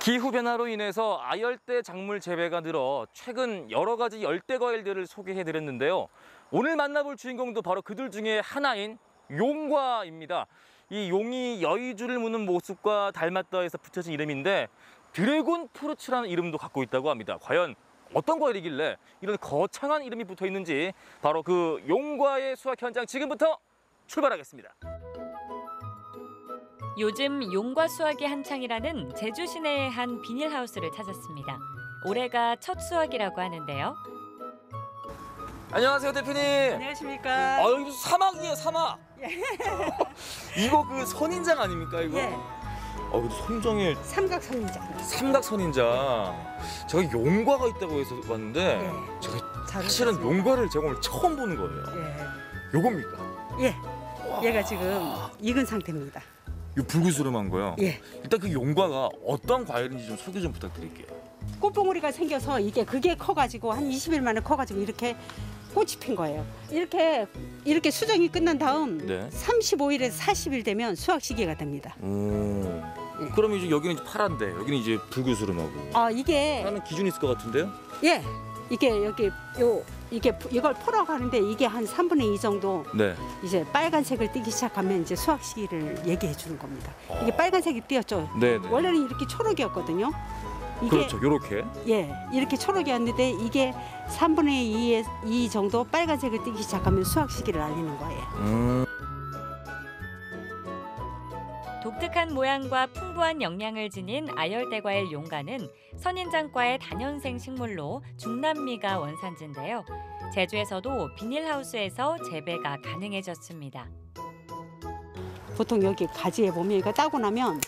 기후 변화로 인해서 아열대 작물 재배가 늘어 최근 여러 가지 열대 과일들을 소개해 드렸는데요. 오늘 만나볼 주인공도 바로 그들 중에 하나인 용과입니다. 이 용이 여의주를 무는 모습과 닮았다 해서 붙여진 이름인데 드래곤 프루츠라는 이름도 갖고 있다고 합니다. 과연 어떤 과일이길래 이런 거창한 이름이 붙어 있는지 바로 그 용과의 수확 현장 지금부터 출발하겠습니다. 요즘 용과 수확이 한창이라는 제주 시내의 한 비닐하우스를 찾았습니다. 올해가 첫 수확이라고 하는데요. 안녕하세요 대표님. 안녕하십니까. 아 여기 사막이에요 사막. 이거 그 선인장 아닙니까 이거? 예, 아 근데 선인장에 삼각선이장. 삼각 선인장. 제가 용과가 있다고 해서 왔는데 예. 제가 잘 사실은. 용과를 제가 오늘 처음 보는 거예요. 요겁니까? 예, 예. 얘가 지금 익은 상태입니다. 이 불구스름한 거요. 예. 일단 그 용과가 어떤 과일인지 좀 소개 좀 부탁드릴게요. 꽃봉오리가 생겨서 이게 그게 커가지고 한 20일 만에 커가지고 이렇게 꽃이 핀 거예요. 이렇게 이렇게 수정이 끝난 다음 네. 35일에서 40일 되면 수확 시기가 됩니다. 오. 예. 그럼 이제 여기는 이제 파란데 여기는 이제 불구스름하고. 아 이게 하는 기준이 있을 것 같은데요? 예 이게 여기 요 이게 이걸 포라고 하는데 이게 한 3분의 2 정도 네. 이제 빨간색을 띄기 시작하면 이제 수확 시기를 얘기해 주는 겁니다. 이게 빨간색이 띄었죠. 네 네. 원래는 이렇게 초록이었거든요. 이게 그렇죠. 요렇게. 예 이렇게 초록이었는데 이게 3분의 2의 2 정도 빨간색을 띄기 시작하면 수확 시기를 알리는 거예요. 음. 독특한 모양과 풍부한 영양을 지닌 아열대과일 용과는 선인장과의 단연생 식물로 중남미가 원산지인데요. 제주에서도 비닐하우스에서 재배가 가능해졌습니다. 보통 여기 가지에 보면 이거 따고 나면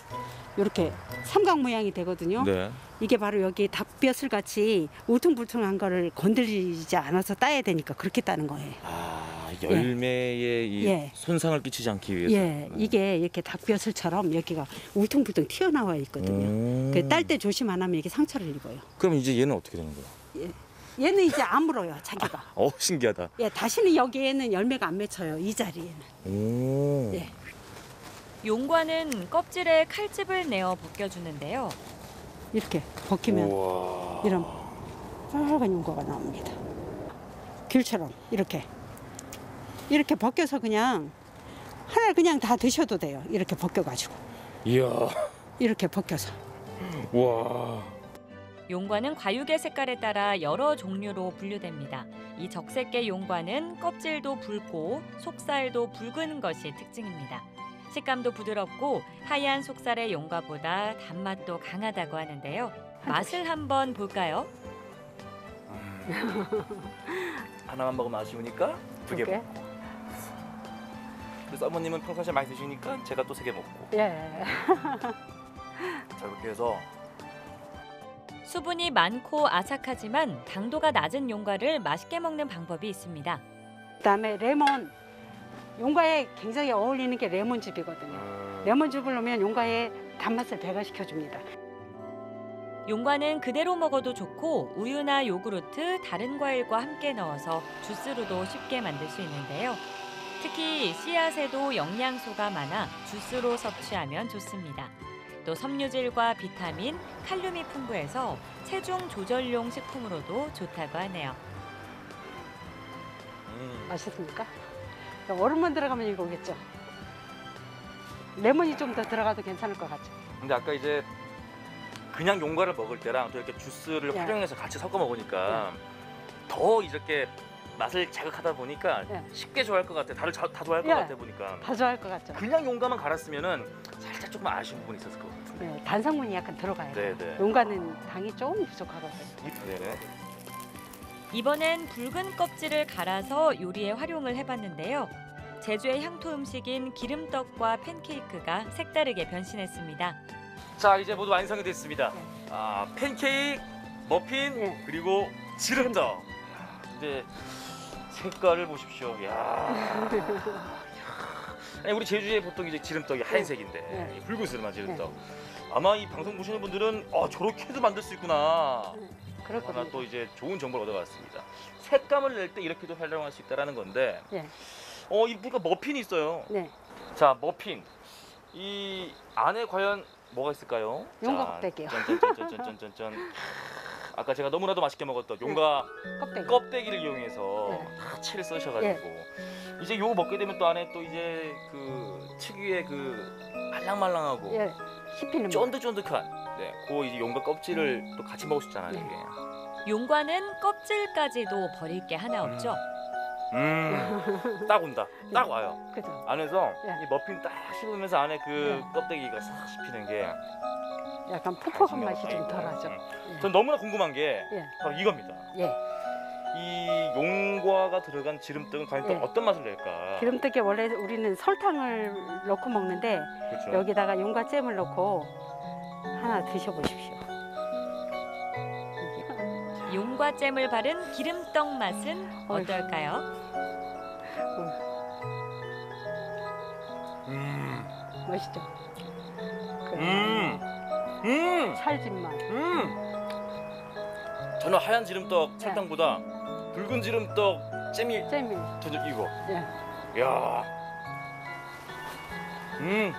이렇게 삼각 모양이 되거든요. 네. 이게 바로 여기 닭뼈슬 같이 울퉁불퉁한 거를 건드리지 않아서 따야 되니까 그렇게 따는 거예요. 아 열매에 이 예. 손상을 끼치지 않기 위해서. 예, 이게 이렇게 닭뼈슬처럼 여기가 울퉁불퉁 튀어나와 있거든요. 음. 그딸때 조심 안 하면 이게 상처를 입어요. 그럼 이제 얘는 어떻게 되는 거야? 얘는 이제 안 물어요, 자기가. 어 신기하다. 예, 다시는 여기에는 열매가 안 맺혀요, 이 자리에는. 오. 예. 용과는 껍질에 칼집을 내어 벗겨주는데요. 이렇게 벗기면 우와. 이런 빨간 용과가 나옵니다. 귤처럼 이렇게 이렇게 벗겨서 그냥 하나 그냥 다 드셔도 돼요. 이렇게 벗겨가지고 이야. 이렇게 벗겨서 와. 용과는 과육의 색깔에 따라 여러 종류로 분류됩니다. 이 적색계 용과는 껍질도 붉고 속살도 붉은 것이 특징입니다. 식감도 부드럽고 하얀 속살의 용과보다 단맛도 강하다고 하는데요. 맛을 한번 볼까요? 하나만 먹으면 아쉬우니까 두개두 개? 먹고. 그래서 어머님은 평상시에 많이 드시니까 제가 또 세 개 먹고. 예. 자 이렇게 해서 수분이 많고 아삭하지만 당도가 낮은 용과를 맛있게 먹는 방법이 있습니다. 그다음에 레몬 용과에 굉장히 어울리는 게 레몬즙이거든요. 레몬즙을 넣으면 용과의 단맛을 배가시켜 줍니다. 용과는 그대로 먹어도 좋고 우유나 요구르트, 다른 과일과 함께 넣어서 주스로도 쉽게 만들 수 있는데요. 특히 씨앗에도 영양소가 많아 주스로 섭취하면 좋습니다. 또 섬유질과 비타민, 칼륨이 풍부해서 체중 조절용 식품으로도 좋다고 하네요. 음. 맛있습니까? 얼음만 들어가면 이거 오겠죠. 레몬이 좀 더 들어가도 괜찮을 것 같죠. 근데 아까 이제 그냥 용과를 먹을 때랑 또 이렇게 주스를 예. 활용해서 같이 섞어 먹으니까 더 이렇게 맛을 자극하다 보니까 예. 쉽게 좋아할 것 같아. 다들 자- 다 좋아할 것 예. 같아 보니까. 다 좋아할 것 같죠. 그냥 용과만 갈았으면은 살짝 조금 아쉬운 부분이 있었을 것 같은데. 네, 단성분이 약간 들어가요. 네 네. 용과는 당이 조금 부족하거든요. 네네. 이번엔 붉은 껍질을 갈아서 요리에 활용을 해봤는데요. 제주의 향토 음식인 기름떡과 팬케이크가 색다르게 변신했습니다. 자 이제 모두 완성이 됐습니다. 네. 아 팬케이크, 머핀 네. 그리고 지름떡. 이제 색깔을 보십시오. 야. 아니, 우리 제주에 보통 이제 지름떡이 하얀색인데 네. 이 붉은스름한 지름떡. 아마 이 방송 보시는 분들은 어 저렇게도 만들 수 있구나. 그럴 하나 겁니다. 또 이제 좋은 정보를 얻어갔습니다. 색감을 낼 때 이렇게도 활용할 수 있다라는 건데. 예. 어, 이 보니까 머핀이 있어요. 네. 자, 머핀. 이 안에 과연 뭐가 있을까요? 용과 자, 껍데기요. 아까 제가 너무나도 맛있게 먹었던 용과 껍데기. 껍데기를 이용해서 네. 다 채를 써셔가지고 이제 요거 먹게 되면 또 안에 또 이제 그 특유의 그 말랑말랑하고 예, 씹히는 맛. 쫀득쫀득한 네, 그 이제 용과 껍질을 또 같이 먹을 수 있잖아요. 네. 이게. 용과는 껍질까지도 버릴 게 하나 없죠. 음, 딱 온다. 딱 와요. 그죠. 안에서 예. 이 머핀 딱 씹으면서 안에 그 예. 껍데기가 싹 씹히는 게 약간 퍽퍽한 신기하다. 맛이 좀 덜하죠. 음. 예. 전 너무나 궁금한 게 예, 바로 이겁니다. 예. 이 용과가 들어간 지름떡은 과연 또 예. 어떤 맛을 낼까? 기름떡에 원래 우리는 설탕을 넣고 먹는데 그렇죠. 여기다가 용과 잼을 넣고 하나 드셔보십시오. 이게 용과 잼을 바른 기름떡 맛은. 어떨까요? 음, 멋있죠. 그 음, 음, 찰진 맛. 음. 저는 하얀 지름떡 설탕보다 붉은 지름떡 잼이 잼이. 더 이거. 예. 야. 음.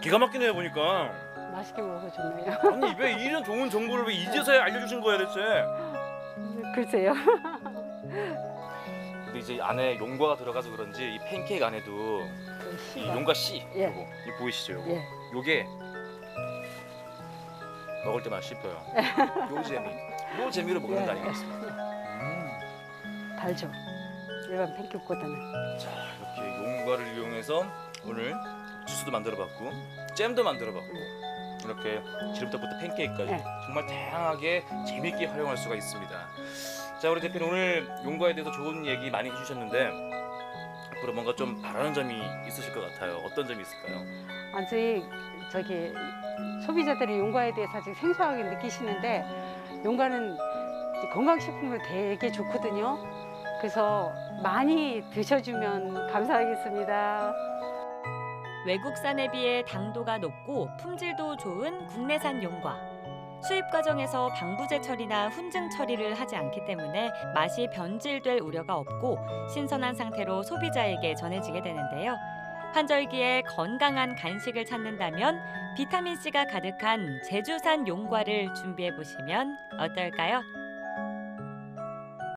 기가 막히네요 보니까. 맛있게 먹어 좋네요. 아니 왜 이런 좋은 정보를 왜 이제서야 알려주신 거야 대체? 글쎄요. 이제 안에 용과가 들어가서 그런지 이 팬케이크 안에도 그 이. 용과 씨 예. 요거 이 보이시죠 요거 예. 요게 먹을 때만 씹혀요. 요 재미, 요 재미로 먹는 거 예. 아니겠습니까? 음. 달죠. 일반 팬케이크보다는. 자 이렇게 용과를 이용해서 오늘 주스도 만들어봤고 잼도 만들어봤고 이렇게 지름떡부터 팬케이크까지 네. 정말 다양하게 재미있게 활용할 수가 있습니다. 자 우리 대표님 오늘 용과에 대해서 좋은 얘기 많이 해주셨는데 앞으로 뭔가 좀 바라는 점이 있으실 것 같아요. 어떤 점이 있을까요? 아직 저기 소비자들이 용과에 대해서 아직 생소하게 느끼시는데 용과는 건강식품으로 되게 좋거든요. 그래서 많이 드셔주면 감사하겠습니다. 외국산에 비해 당도가 높고 품질도 좋은 국내산 용과. 수입 과정에서 방부제 처리나 훈증 처리를 하지 않기 때문에 맛이 변질될 우려가 없고 신선한 상태로 소비자에게 전해지게 되는데요. 환절기에 건강한 간식을 찾는다면 비타민 C가 가득한 제주산 용과를 준비해 보시면 어떨까요?